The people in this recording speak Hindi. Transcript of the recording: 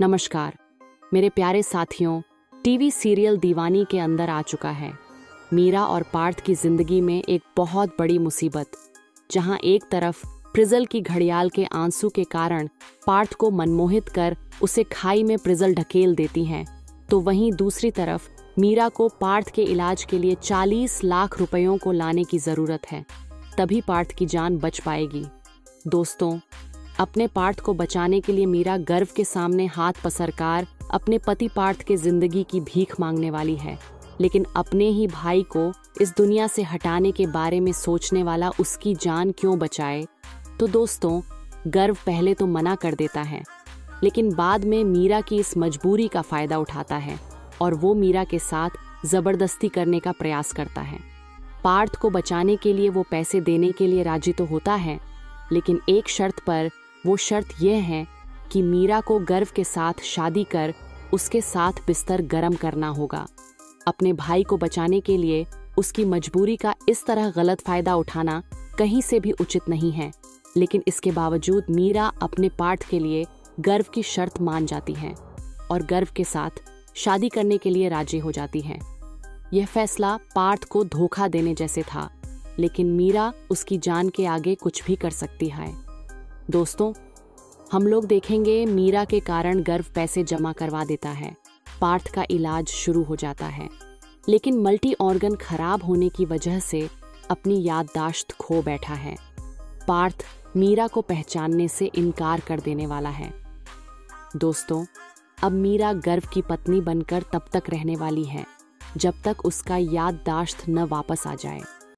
नमस्कार, मेरे प्यारे साथियों, टीवी सीरियल दीवानी के अंदर आ चुका है। मीरा और पार्थ की ज़िंदगी में एक बहुत बड़ी मुसीबत, जहाँ एक तरफ़ प्रिजल की घड़ियाल के आँसू के कारण पार्थ को मनमोहित कर उसे खाई में प्रिजल ढकेल देती हैं तो वहीं दूसरी तरफ़ मीरा को पार्थ के इलाज के लिए 40 लाख रुपयों को लाने की ज़रूरत है, तभी पार्थ की जान बच पाएगी। दोस्तों अपने पार्थ को बचाने के लिए मीरा गर्व के सामने हाथ पसरकार अपने पति पार्थ के ज़िंदगी की भीख मांगने वाली है। लेकिन अपने ही भाई को इस दुनिया से हटाने के बारे में सोचने वाला उसकी जान क्यों बचाए? तो दोस्तों, गर्व पहले तो मना कर देता है। लेकिन बाद में मीरा की इस मजबूरी का फ़ायदा उठाता है और वो मीरा के साथ ज़बरदस्ती करने का प्रयास करता है। पार्थ को बचाने के लिए वो पैसे देने के लिए राज़ी तो होता है, लेकिन एक शर्त पर वो शर्त यह है कि मीरा को गर्व के साथ शादी कर उसके साथ बिस्तर गर्म करना होगा। अपने भाई को बचाने के लिए उसकी मजबूरी का इस तरह गलत फ़ायदा उठाना कहीं से भी उचित नहीं है। लेकिन इसके बावजूद मीरा अपने पार्थ के लिए गर्व की शर्त मान जाती है और गर्व के साथ शादी करने के लिए राज़ी हो जाती है। यह फैसला पार्थ को धोखा देने जैसे था, लेकिन मीरा उसकी जान के आगे कुछ भी कर सकती है। दोस्तों, हम लोग देखेंगे मीरा के कारण गर्व पैसे जमा करवा देता है। पार्थ का इलाज शुरू हो जाता है। लेकिन मल्टी ऑर्गन खराब होने की वजह से अपनी याददाश्त खो बैठा है। पार्थ मीरा को पहचानने से इनकार कर देने वाला है। दोस्तों, अब मीरा गर्व की पत्नी बनकर तब तक रहने वाली है, जब तक उसका याददाश्त न वापस आ जाए।